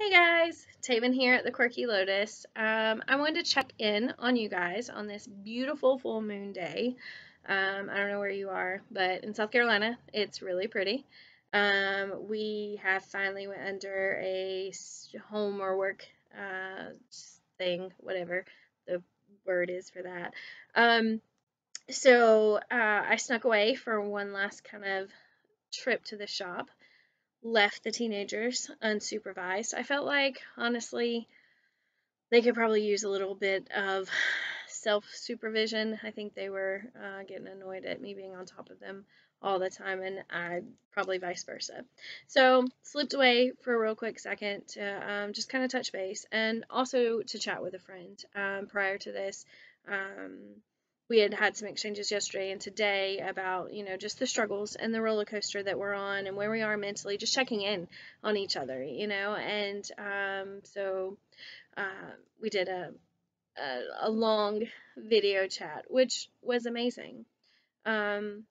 Hey guys, Taven here at the Quirky Lotus. Um, I wanted to check in on you guys on this beautiful full moon day. Um, I don't know where you are, but in South Carolina, it's really pretty. Um, we have finally went under a home or work uh, thing, whatever the word is for that. Um, so uh, I snuck away for one last kind of trip to the shop left the teenagers unsupervised. I felt like, honestly, they could probably use a little bit of self supervision. I think they were uh, getting annoyed at me being on top of them all the time, and I probably vice versa. So, slipped away for a real quick second to um, just kind of touch base and also to chat with a friend um, prior to this. Um, we had had some exchanges yesterday and today about you know just the struggles and the roller coaster that we're on and where we are mentally just checking in on each other you know and um, so uh, we did a, a, a long video chat which was amazing. Um,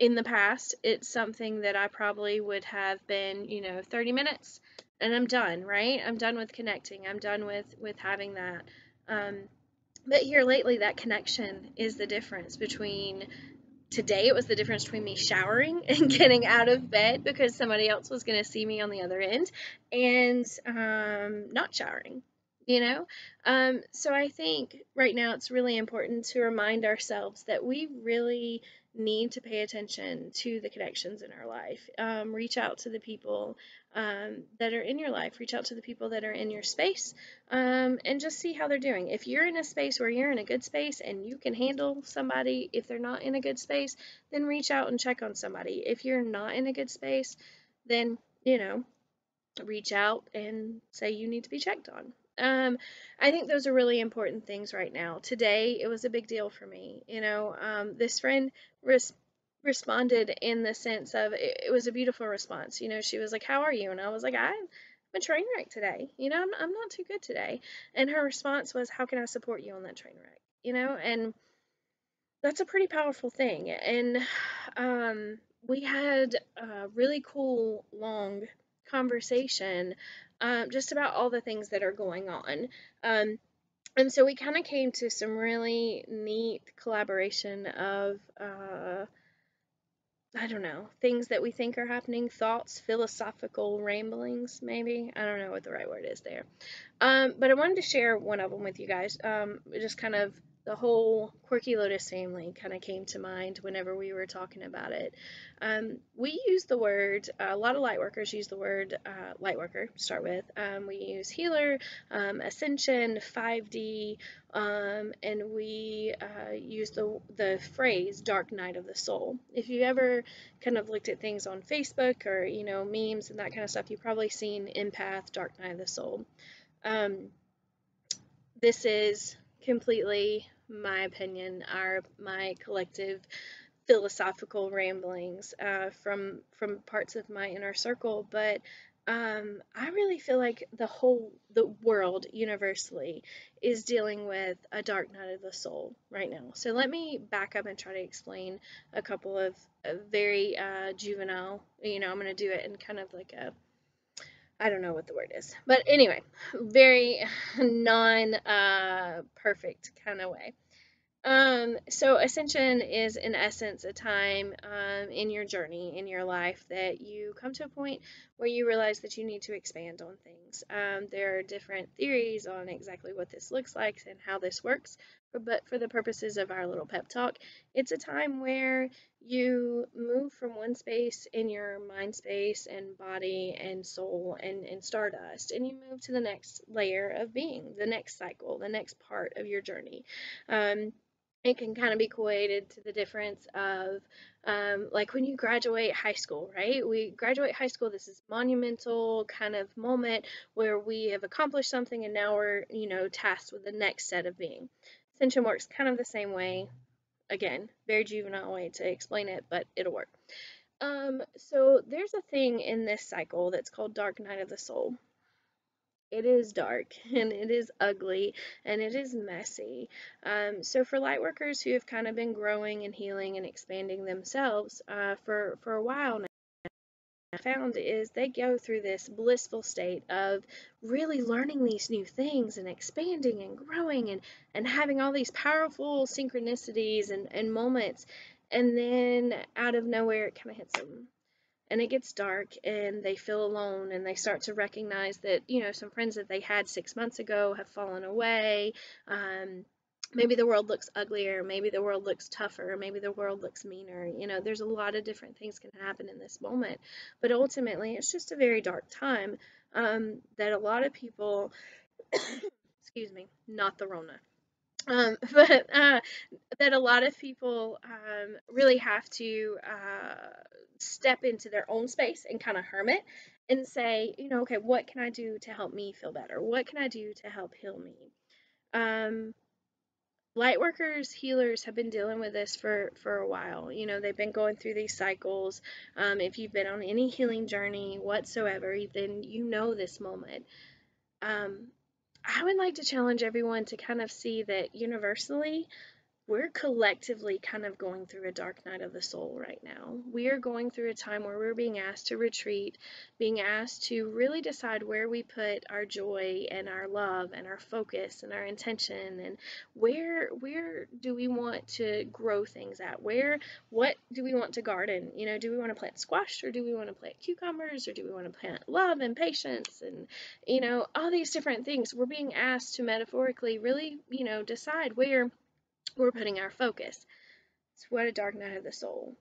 in the past it's something that i probably would have been you know 30 minutes and i'm done right? I'm done with connecting. I'm done with with having that. Um, but here lately, that connection is the difference between today it was the difference between me showering and getting out of bed because somebody else was going to see me on the other end and um, not showering you know um, so i think right now it's really important to remind ourselves that we really need to pay attention to the connections in our life. Um, reach out to the people um, that are in your life, reach out to the people that are in your space, um, and just see how they're doing. If you're in a space where you're in a good space and you can handle somebody, if they're not in a good space, then reach out and check on somebody. If you're not in a good space, then, you know, reach out and say you need to be checked on. Um, I think those are really important things right now. Today, it was a big deal for me. You know, um, this friend res- responded in the sense of it, it, was a beautiful response. You know, she was like, "How are you?" And I was like, "I'm." a train wreck today. You know, I'm, I'm not too good today. And her response was, How can I support you on that train wreck? You know, and that's a pretty powerful thing. And um, we had a really cool, long conversation um, just about all the things that are going on. Um, and so we kind of came to some really neat collaboration of, uh, I don't know, things that we think are happening, thoughts, philosophical ramblings, maybe. I don't know what the right word is there. Um, but I wanted to share one of them with you guys. Um, just kind of the whole Quirky Lotus family kind of came to mind whenever we were talking about it. Um, we use the word, uh, a lot of light workers use the word uh, light worker, start with. Um, we use healer, um, ascension, 5D, um, and we uh, use the, the phrase dark night of the soul. If you ever kind of looked at things on Facebook or, you know, memes and that kind of stuff, you've probably seen empath, dark night of the soul. Um, this is completely my opinion, are my collective philosophical ramblings uh, from from parts of my inner circle, but um, I really feel like the whole the world universally is dealing with a dark night of the soul right now. So let me back up and try to explain a couple of, of very uh, juvenile. You know, I'm going to do it in kind of like a I don't know what the word is. But anyway, very non uh, perfect kind of way. Um, so ascension is in essence a time um, in your journey in your life that you come to a point where you realize that you need to expand on things. Um, there are different theories on exactly what this looks like and how this works, but for the purposes of our little pep talk, it's a time where you move from one space in your mind space and body and soul and, and stardust, and you move to the next layer of being, the next cycle, the next part of your journey. Um, it can kind of be equated to the difference of um, like when you graduate high school, right? We graduate high school, this is monumental kind of moment where we have accomplished something and now we're, you know, tasked with the next set of being. Ascension works kind of the same way. Again, very juvenile way to explain it, but it'll work. Um, so there's a thing in this cycle that's called Dark Night of the Soul it is dark and it is ugly and it is messy. Um, so for light workers who have kind of been growing and healing and expanding themselves uh, for for a while now, found is they go through this blissful state of really learning these new things and expanding and growing and, and having all these powerful synchronicities and, and moments. And then out of nowhere, it kind of hits them. And it gets dark and they feel alone and they start to recognize that, you know, some friends that they had six months ago have fallen away. Um, maybe the world looks uglier maybe the world looks tougher maybe the world looks meaner. You know there's a lot of different things can happen in this moment. But ultimately it's just a very dark time um, that a lot of people excuse me not the rona um, but uh, that a lot of people um, really have to uh, step into their own space and kind of hermit and say you know okay what can i do to help me feel better? What can i do to help heal me? Um, light workers healers have been dealing with this for for a while. You know they've been going through these cycles. Um, if you've been on any healing journey whatsoever then you know this moment. Um, i would like to challenge everyone to kind of see that universally we're collectively kind of going through a dark night of the soul right now. We are going through a time where we're being asked to retreat, being asked to really decide where we put our joy and our love and our focus and our intention and where where do we want to grow things at? Where what do we want to garden? You know, do we want to plant squash or do we want to plant cucumbers or do we want to plant love and patience and you know, all these different things. We're being asked to metaphorically really, you know, decide where we're putting our focus. It's what a dark night of the soul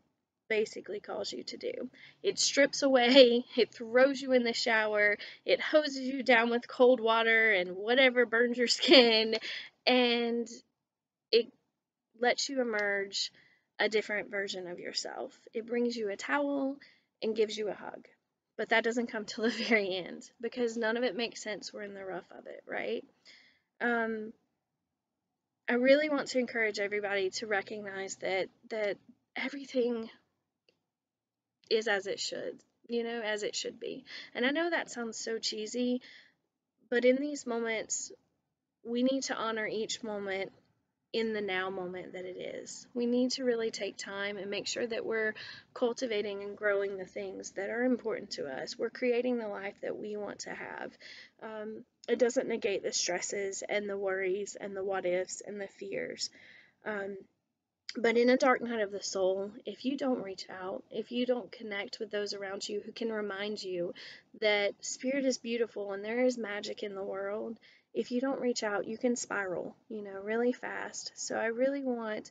basically calls you to do. It strips away, it throws you in the shower, it hoses you down with cold water and whatever burns your skin, and it lets you emerge a different version of yourself. It brings you a towel and gives you a hug. But that doesn't come till the very end because none of it makes sense. We're in the rough of it, right? Um, I really want to encourage everybody to recognize that that everything is as it should, you know, as it should be. And I know that sounds so cheesy, but in these moments, we need to honor each moment in the now moment that it is. We need to really take time and make sure that we're cultivating and growing the things that are important to us. We're creating the life that we want to have. Um, it doesn't negate the stresses and the worries and the what ifs and the fears. Um, but in a dark night of the soul, if you don't reach out, if you don't connect with those around you who can remind you that spirit is beautiful and there is magic in the world, if you don't reach out, you can spiral, you know, really fast. So I really want,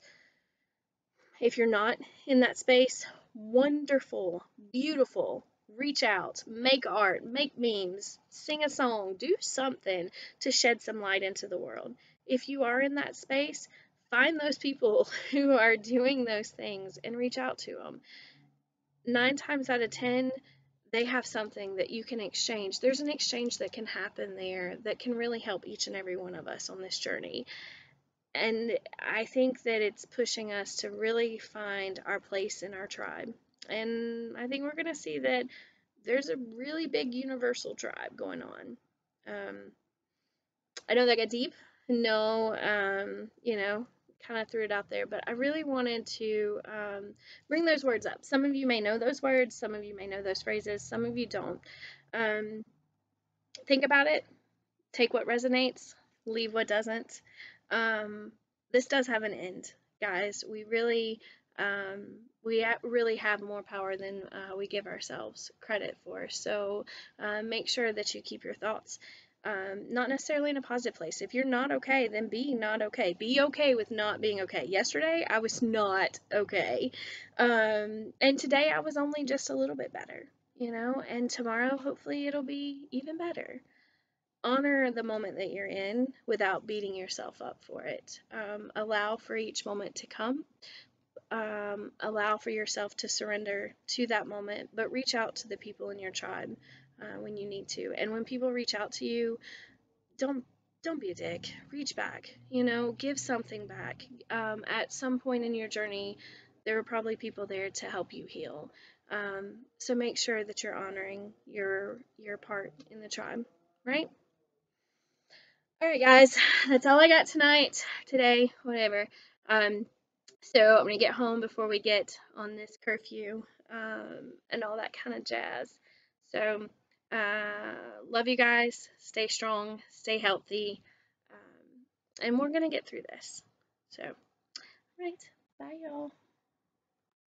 if you're not in that space, wonderful, beautiful, reach out, make art, make memes, sing a song, do something to shed some light into the world. If you are in that space, find those people who are doing those things and reach out to them. Nine times out of ten, they have something that you can exchange. There's an exchange that can happen there that can really help each and every one of us on this journey. And I think that it's pushing us to really find our place in our tribe. And I think we're going to see that there's a really big universal tribe going on. Um, I know that got deep. No, um, you know, kind of threw it out there, but I really wanted to um, bring those words up. Some of you may know those words, some of you may know those phrases, some of you don't. Um, think about it, take what resonates, leave what doesn't. Um, this does have an end, guys. We really um, we really have more power than uh, we give ourselves credit for. So uh, make sure that you keep your thoughts um, not necessarily in a positive place. If you're not okay, then be not okay. Be okay with not being okay. Yesterday, I was not okay. Um, and today, I was only just a little bit better, you know, and tomorrow, hopefully, it'll be even better. Honor the moment that you're in without beating yourself up for it. Um, allow for each moment to come um, allow for yourself to surrender to that moment, but reach out to the people in your tribe uh, when you need to. And when people reach out to you, don't don't be a dick. Reach back. You know, give something back. Um, at some point in your journey, there are probably people there to help you heal. Um, so make sure that you're honoring your your part in the tribe, right? All right, guys, that's all I got tonight, today, whatever. Um, so I'm gonna get home before we get on this curfew. um, and all that kind of jazz. So, uh, love you guys. Stay strong, stay healthy, um, and we're going to get through this. So, all right. Bye, y'all.